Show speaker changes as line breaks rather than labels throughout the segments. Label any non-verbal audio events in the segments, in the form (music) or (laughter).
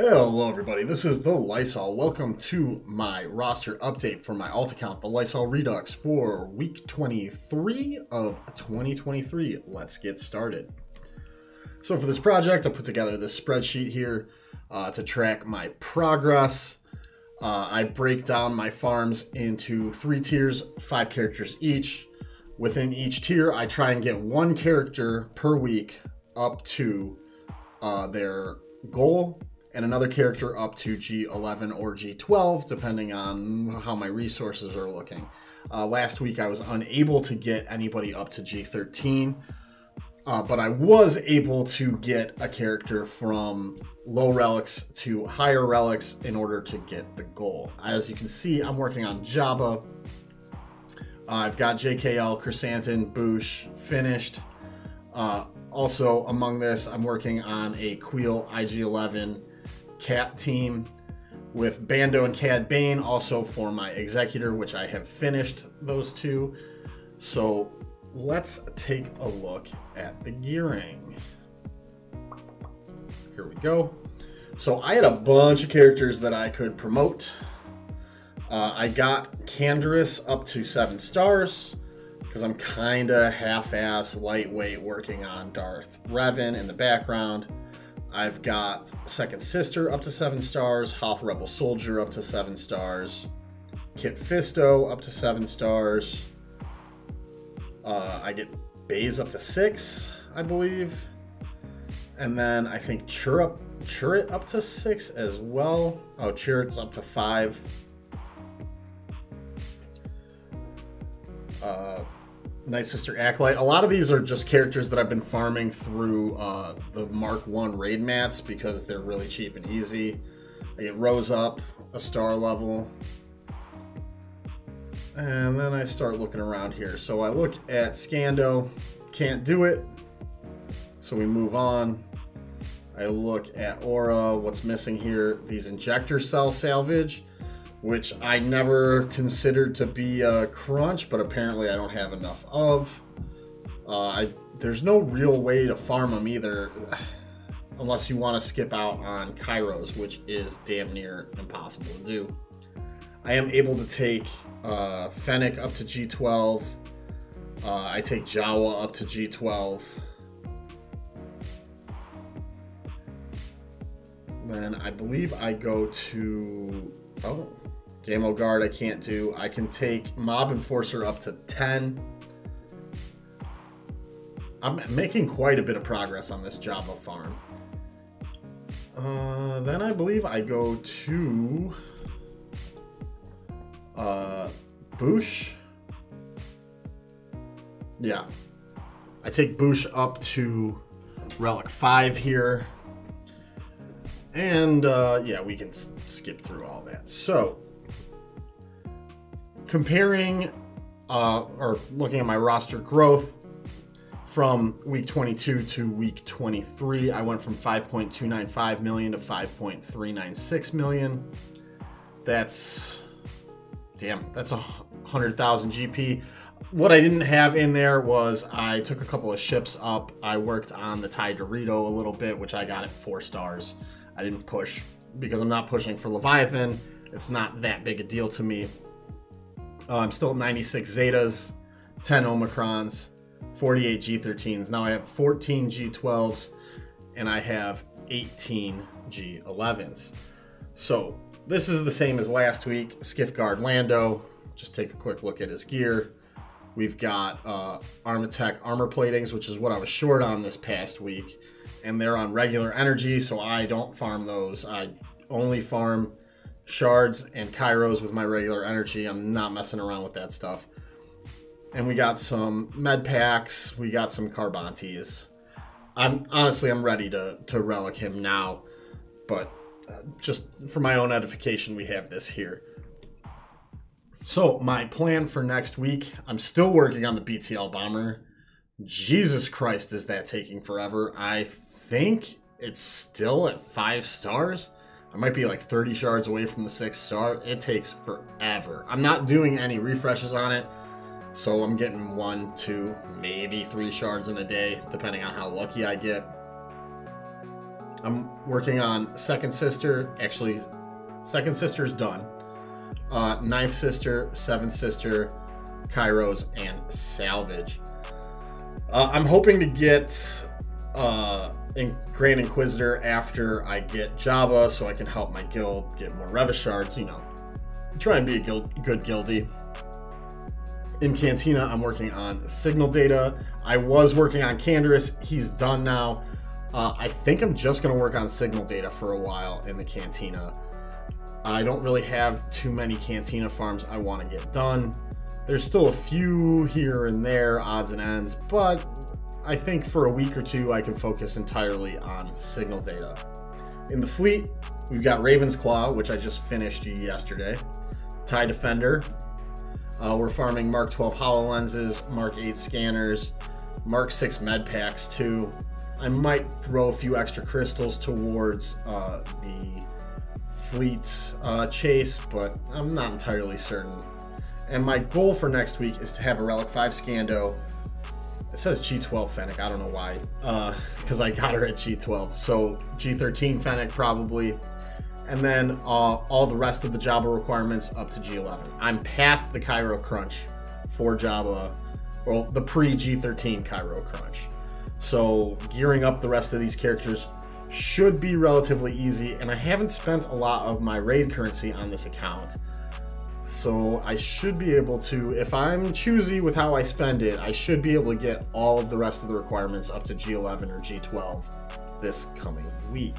Hello everybody, this is the Lisol. Welcome to my roster update for my alt account, the Lisol Redux for week 23 of 2023. Let's get started. So for this project, I put together this spreadsheet here uh, to track my progress. Uh, I break down my farms into three tiers, five characters each. Within each tier, I try and get one character per week up to uh, their goal and another character up to G11 or G12, depending on how my resources are looking. Uh, last week, I was unable to get anybody up to G13, uh, but I was able to get a character from low relics to higher relics in order to get the goal. As you can see, I'm working on Jabba. Uh, I've got JKL, Chrysanthemum, Boushh finished. Uh, also, among this, I'm working on a Kuiil IG11 cat team with Bando and Cad Bane, also for my Executor, which I have finished those two. So let's take a look at the gearing. Here we go. So I had a bunch of characters that I could promote. Uh, I got Canderous up to seven stars because I'm kind of half-ass lightweight working on Darth Revan in the background. I've got Second Sister up to seven stars, Hoth Rebel Soldier up to seven stars, Kit Fisto up to seven stars. Uh, I get Baze up to six, I believe. And then I think Chirrup, Chirrut up to six as well. Oh, Chirrut's up to five. Night Sister Acolyte. A lot of these are just characters that I've been farming through uh, the Mark 1 raid mats because they're really cheap and easy. I get Rose up, a star level. And then I start looking around here. So I look at Scando, can't do it. So we move on. I look at Aura, what's missing here? These injector cell salvage which I never considered to be a crunch, but apparently I don't have enough of. Uh, I, there's no real way to farm them either, (sighs) unless you want to skip out on Kyros, which is damn near impossible to do. I am able to take uh, Fennec up to G12. Uh, I take Jawa up to G12. Then I believe I go to... Oh, Gamo Guard I can't do. I can take Mob Enforcer up to 10. I'm making quite a bit of progress on this Jabba farm. Uh, then I believe I go to uh, Boushh. Yeah. I take Boushh up to Relic 5 here. And uh, yeah, we can skip through all that. So, comparing uh, or looking at my roster growth from week 22 to week 23, I went from 5.295 million to 5.396 million. That's damn, that's a hundred thousand GP. What I didn't have in there was I took a couple of ships up. I worked on the TIE Dorito a little bit, which I got at four stars. I didn't push because I'm not pushing for Leviathan. It's not that big a deal to me. Uh, I'm still at 96 Zetas, 10 Omicrons, 48 G13s. Now I have 14 G12s, and I have 18 G11s. So this is the same as last week. Skiff Guard Lando. Just take a quick look at his gear. We've got uh, Armatech armor platings, which is what I was short on this past week. And they're on regular energy, so I don't farm those. I only farm shards and kyros with my regular energy. I'm not messing around with that stuff. And we got some med packs. We got some carbantes. I'm honestly I'm ready to to relic him now, but uh, just for my own edification, we have this here. So my plan for next week, I'm still working on the BTL bomber. Jesus Christ, is that taking forever? I think it's still at five stars. I might be like 30 shards away from the six star. It takes forever. I'm not doing any refreshes on it, so I'm getting one, two, maybe three shards in a day, depending on how lucky I get. I'm working on Second Sister. Actually, Second Sister's done. Uh, Ninth Sister, Seventh Sister, Kyros, and Salvage. Uh, I'm hoping to get uh, in Grand Inquisitor after I get Jabba so I can help my guild get more Reva's shards, you know. Try and be a guild, good guildie. In Cantina, I'm working on signal data. I was working on Canderous. He's done now. Uh, I think I'm just going to work on signal data for a while in the Cantina. I don't really have too many Cantina farms I want to get done. There's still a few here and there, odds and ends, but I think for a week or two I can focus entirely on signal data. In the fleet, we've got Raven's Claw, which I just finished yesterday, TIE Defender. Uh, we're farming Mark 12 HoloLenses, Mark 8 scanners, Mark 6 med packs too. I might throw a few extra crystals towards uh, the fleet uh, chase, but I'm not entirely certain. And my goal for next week is to have a Relic 5 Scando. It says G12 Fennec, I don't know why, because uh, I got her at G12. So G13 Fennec probably, and then uh, all the rest of the Jabba requirements up to G11. I'm past the Kyro Crunch for Jabba, well, the pre G13 Kyro Crunch. So gearing up the rest of these characters should be relatively easy, and I haven't spent a lot of my raid currency on this account. So I should be able to, if I'm choosy with how I spend it, I should be able to get all of the rest of the requirements up to G11 or G12 this coming week.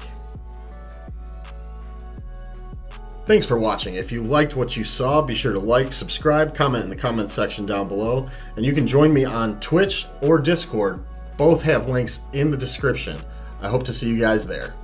Thanks for watching. If you liked what you saw, be sure to like, subscribe, comment in the comments section down below, and you can join me on Twitch or Discord. Both have links in the description. I hope to see you guys there.